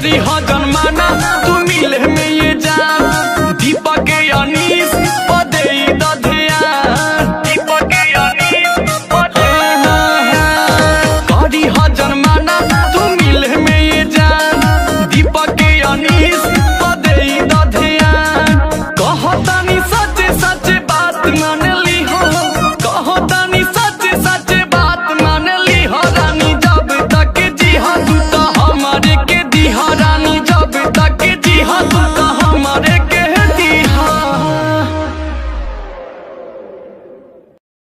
हरी हजन हाँ माना तू मिले में